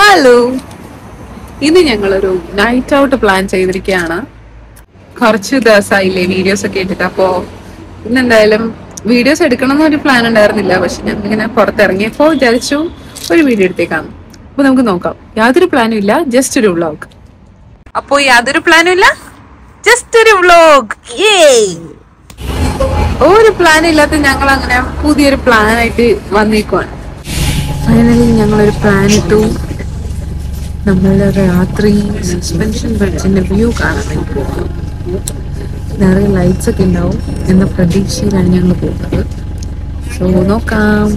Hello ഇന്ന് ഞങ്ങളൊരു night out plan ചെയ്തിരിക്കുകയാണ്. കുറച്ച് ദിവസമായില്ലേ വീഡിയോസ് ഒക്കെ ഇട്ടിട്ട്. അപ്പോ ഇന്ന് എന്തായാലും വീഡിയോസ് എടുക്കണം എന്നൊരു പ്ലാൻ ഉണ്ടായിരുന്നില്ല. പക്ഷെ ഞങ്ങൾ ഇങ്ങനെ പുറത്തിറങ്ങിയപ്പോ വിചാരിച്ചു ഒരു വീഡിയോ എടുത്തേക്കാണ് അപ്പൊ നമുക്ക് നോക്കാം. യാതൊരു പ്ലാനും ഇല്ല ജസ്റ്റ് ഒരു വ്ളോഗ് അപ്പോ യാതൊരു പ്ലാനും ഇല്ല ജസ്റ്റ് ഒരു വ്ളോഗ് ഒരു പ്ലാൻ ഇല്ലാത്ത ഞങ്ങൾ അങ്ങനെ പുതിയൊരു പ്ലാനായിട്ട് വന്നേക്കുവാണ്. ഫൈനലി ഞങ്ങളൊരു പ്ലാൻ ഇട്ടു. നമ്മൾ രാത്രി സസ്പെൻഷൻ ബ്രിഡ്ജിന്റെ വ്യൂ കാണാൻ വേണ്ടി നിറയെ ലൈറ്റ്സ് ഒക്കെ ഉണ്ടാവും എന്ന പ്രതീക്ഷയിലാണ് ഞങ്ങൾ പോകുന്നത്. സോ നോക്കാം.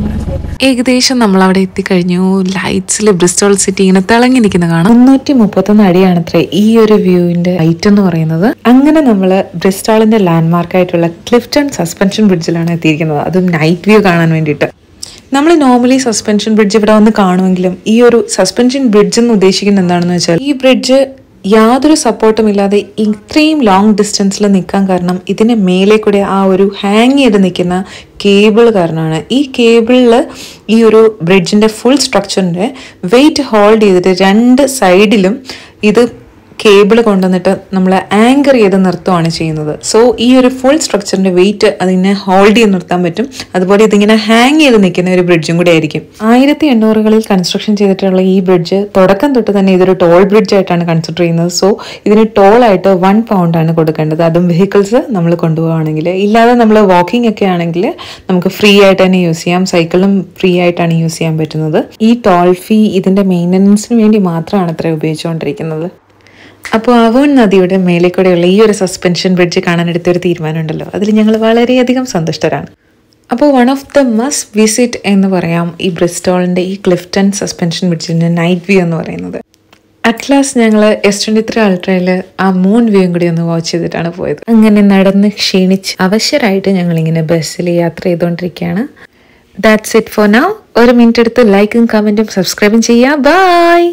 ഏകദേശം നമ്മൾ അവിടെ എത്തിക്കഴിഞ്ഞു. ലൈറ്റ്സിൽ ബ്രിസ്റ്റോൾ സിറ്റി ഇങ്ങനെ തിളങ്ങി നിൽക്കുന്ന കാണാം. മുന്നൂറ്റി മുപ്പത്തൊന്ന് അടിയാണത്രേ ഈ ഒരു വ്യൂവിന്റെ ഹൈറ്റ് എന്ന് പറയുന്നത്. അങ്ങനെ നമ്മൾ ബ്രിസ്റ്റോളിന്റെ ലാൻഡ്മാർക്ക് ആയിട്ടുള്ള ക്ലിഫ്റ്റൺ സസ്പെൻഷൻ ബ്രിഡ്ജിലാണ് എത്തിയിരിക്കുന്നത്. അതും നൈറ്റ് വ്യൂ കാണാൻ വേണ്ടിയിട്ട്. നമ്മൾ നോർമലി സസ്പെൻഷൻ ബ്രിഡ്ജ് ഇവിടെ വന്ന് കാണുമെങ്കിലും ഈ ഒരു സസ്പെൻഷൻ ബ്രിഡ്ജ് എന്ന് ഉദ്ദേശിക്കുന്നത് എന്താണെന്ന് വെച്ചാൽ ഈ ബ്രിഡ്ജ് യാതൊരു സപ്പോർട്ടും ഇല്ലാതെ ഇത്രയും ലോങ് ഡിസ്റ്റൻസിൽ നിൽക്കാൻ കാരണം ഇതിന് മേലെ കൂടെ ആ ഒരു ഹാങ് ചെയ്ത് നിൽക്കുന്ന കേബിൾ കാരണമാണ് ഈ കേബിളിൽ ഈ ഒരു ബ്രിഡ്ജിന്റെ ഫുൾ സ്ട്രക്ചറിന്റെ വെയിറ്റ് ഹോൾഡ് ചെയ്തിട്ട് രണ്ട് സൈഡിലും ഇത് കേബിൾ കൊണ്ടുവന്നിട്ട് നമ്മൾ ആങ്കർ ചെയ്ത് നിർത്തുകയാണ് ചെയ്യുന്നത്. സോ ഈ ഒരു ഫുൾ സ്ട്രക്ചറിന്റെ വെയിറ്റ് അതിനെ ഹോൾഡ് ചെയ്ത് നിർത്താൻ പറ്റും. അതുപോലെ ഇതിങ്ങനെ ഹാങ് ചെയ്ത് നിൽക്കുന്ന ഒരു ബ്രിഡ്ജും കൂടി ആയിരിക്കും. ആയിരത്തി എണ്ണൂറുകളിൽ കൺസ്ട്രക്ഷൻ ചെയ്തിട്ടുള്ള ഈ ബ്രിഡ്ജ് തുടക്കം തൊട്ട് തന്നെ ഇതൊരു ടോൾ ബ്രിഡ്ജ് ആയിട്ടാണ് കൺസിഡർ ചെയ്യുന്നത്. സോ ഇതിന് ടോൾ ആയിട്ട് വൺ പൗണ്ട് ആണ് കൊടുക്കേണ്ടത്. അതും വെഹിക്കിൾസ് നമ്മൾ കൊണ്ടുപോകുകയാണെങ്കിൽ ഇല്ലാതെ നമ്മൾ വാക്കിംഗ് ഒക്കെ ആണെങ്കിൽ നമുക്ക് ഫ്രീ ആയിട്ട് തന്നെ യൂസ് ചെയ്യാം. സൈക്കിളും ഫ്രീ ആയിട്ടാണ് യൂസ് ചെയ്യാൻ പറ്റുന്നത്. ഈ ടോൾ ഫീ ഇതിന്റെ മെയിന്റനൻസിന് വേണ്ടി മാത്രമാണ് അത്ര ഉപയോഗിച്ചുകൊണ്ടിരിക്കുന്നത്. അപ്പോൾ അവോൺ നദിയുടെ മേലെ കൂടെയുള്ള ഈ ഒരു സസ്പെൻഷൻ ബ്രിഡ്ജ് കാണാൻ എടുത്തൊരു തീരുമാനമുണ്ടല്ലോ. അതിൽ ഞങ്ങൾ വളരെയധികം സന്തുഷ്ടരാണ്. അപ്പോൾ one of the must visit എന്ന് പറയാം ഈ ബ്രിസ്റ്റോളിന്റെ ഈ ക്ലിഫ്റ്റൺ സസ്പെൻഷൻ ബ്രിഡ്ജിന്റെ നൈറ്റ് വ്യൂ എന്ന് പറയുന്നത്. അറ്റ്ലാസ് ഞങ്ങൾ എസ് ട്വന്റി ത്രീ അൾട്രയിൽ ആ മൂൺ വ്യൂയും കൂടി ഒന്ന് വാച്ച് ചെയ്തിട്ടാണ് പോയത്. അങ്ങനെ നടന്ന് ക്ഷീണിച്ച് അവശരായിട്ട് ഞങ്ങളിങ്ങനെ ബസ്സിൽ യാത്ര ചെയ്തുകൊണ്ടിരിക്കുകയാണ് ദാറ്റ്സ് ഇറ്റ് ഫോർ നൗ ഒരു മിനിറ്റ് എടുത്ത് ലൈക്കും കമന്റും സബ്സ്ക്രൈബും ചെയ്യുക ബൈ